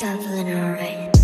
Shuffling alright.